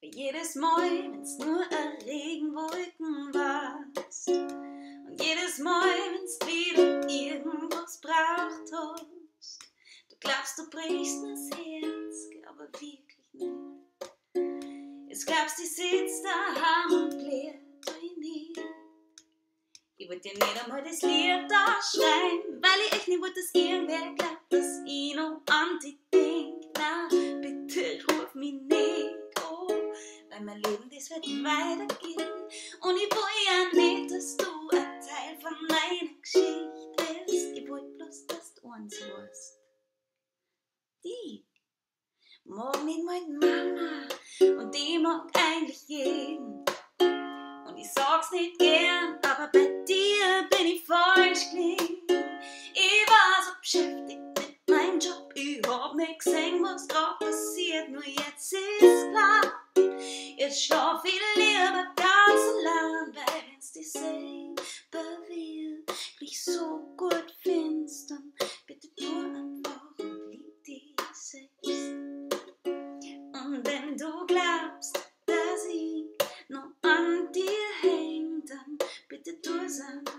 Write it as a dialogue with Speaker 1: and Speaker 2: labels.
Speaker 1: Für jedes Mal, wenn's nur Regenwolken warst. Und jedes Mal, wenn's wieder irgendwas braucht hast. Du glaubst, du brichst mir's Herz, glaub aber wirklich nicht. Jetzt glaubst, ich sitz daheim und leer euch nie. Ich wollte dir nicht einmal das Lied da schreien, weil ich echt nicht wollte, dass irgendwer glaubt, dass ich noch an dich weil mein Leben, das wird weitergehen. Und ich will ja nicht, dass du ein Teil von meiner Geschichte bist. Ich wollte bloß, dass du eins weißt. Die mag nicht meine Mama und die mag eigentlich jeden. Und ich sag's nicht gern, aber bei dir bin ich falsch gelegen. Ich war so beschäftigt mit meinem Job, ich hab nicht gesehen, was grad passiert. Nur jetzt ist klar, ich schlaf viel lieber ganz allein, weil wenn's dich dieselbe wirklich so gut findest, dann bitte du einfach und lieb dich selbst. Und wenn du glaubst, dass ich noch an dir häng, dann bitte du es einfach.